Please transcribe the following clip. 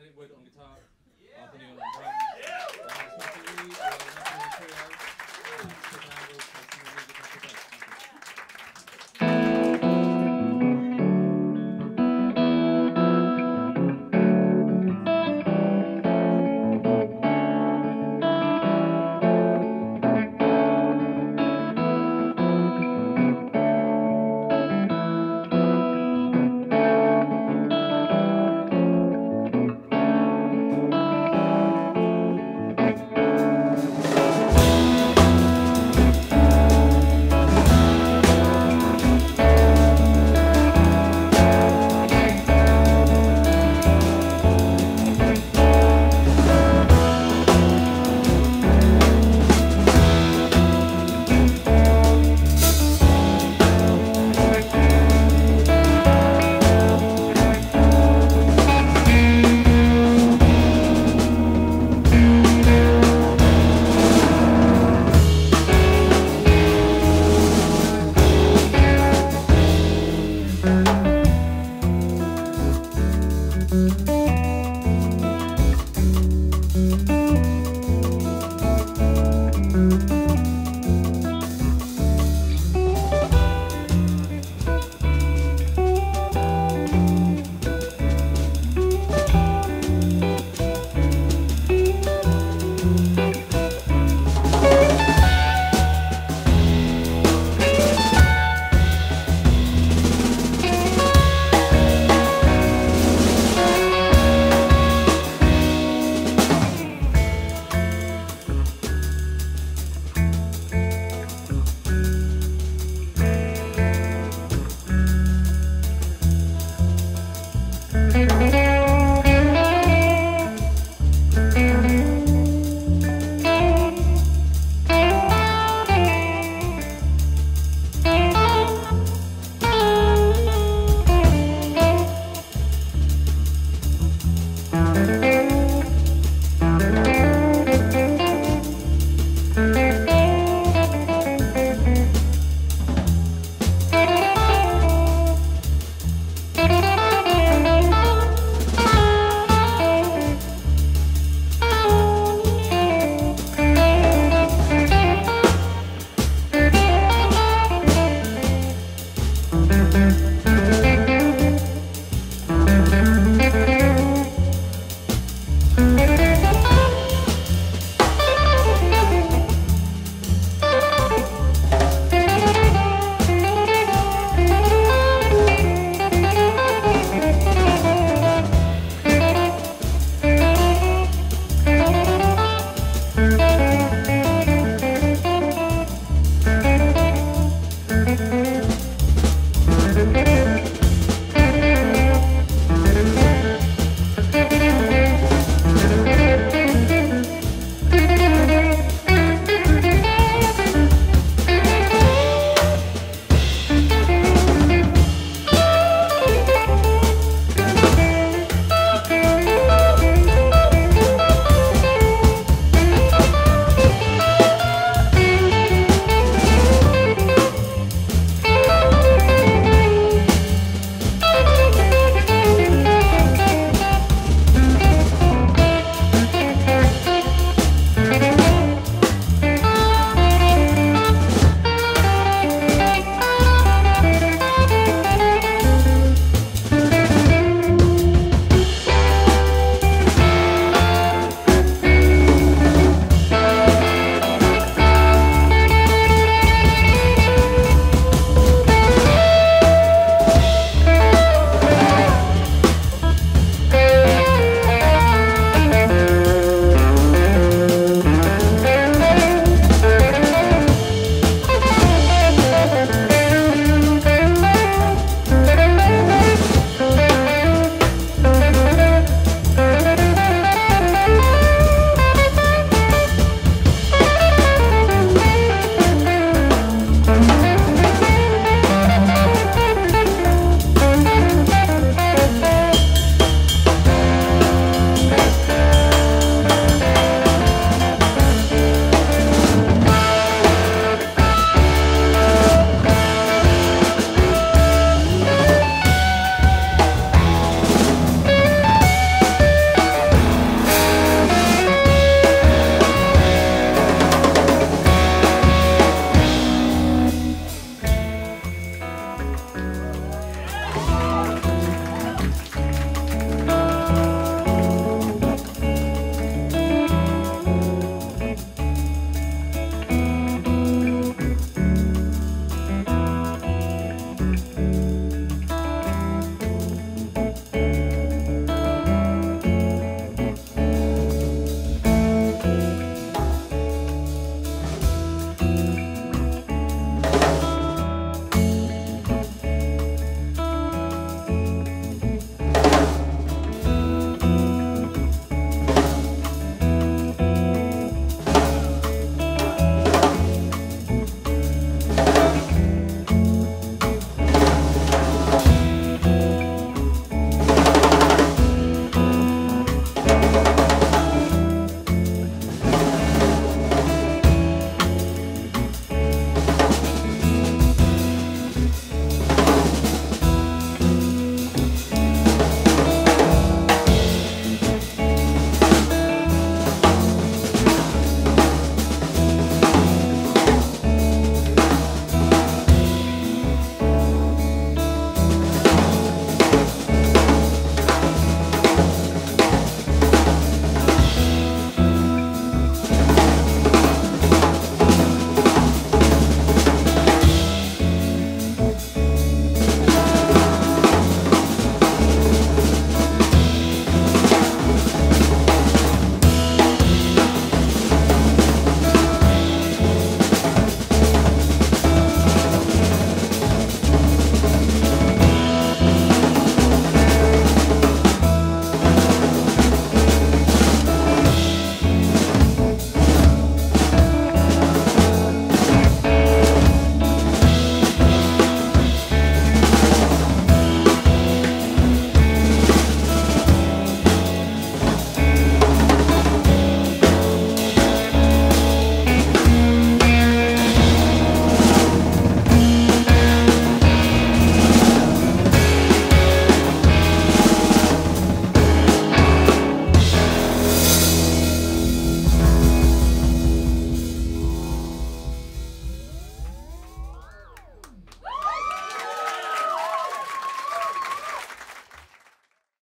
With Wood on guitar, Arthur on drums,